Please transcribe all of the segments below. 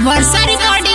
Varsha recording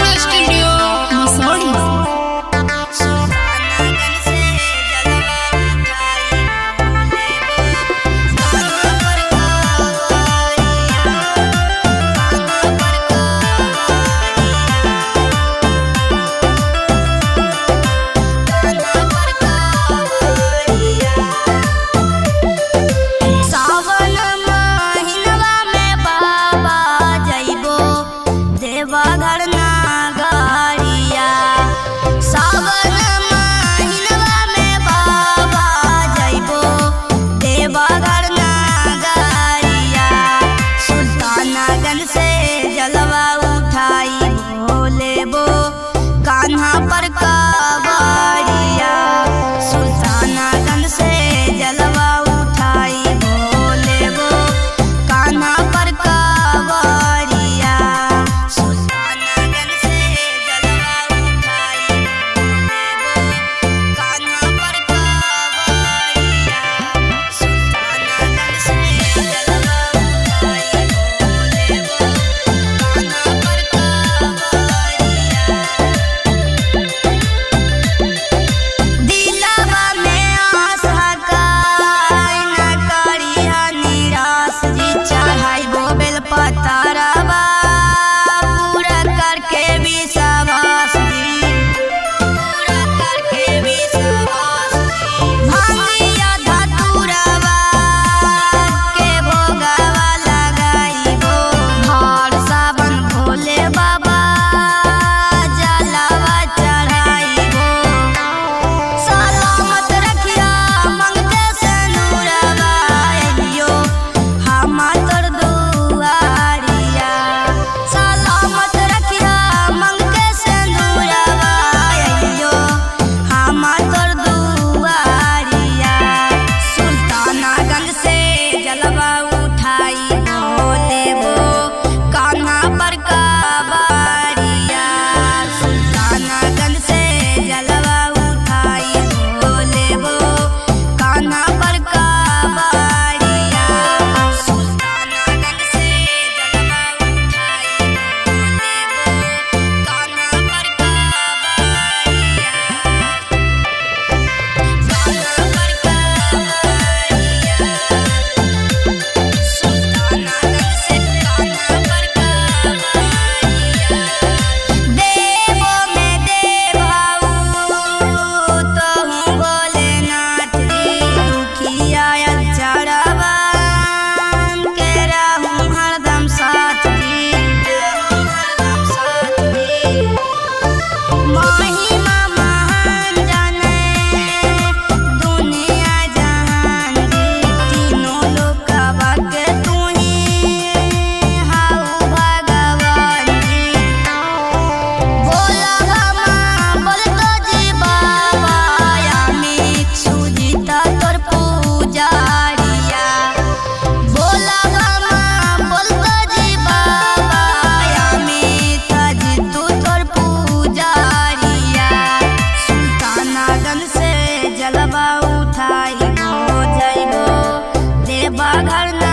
I got enough.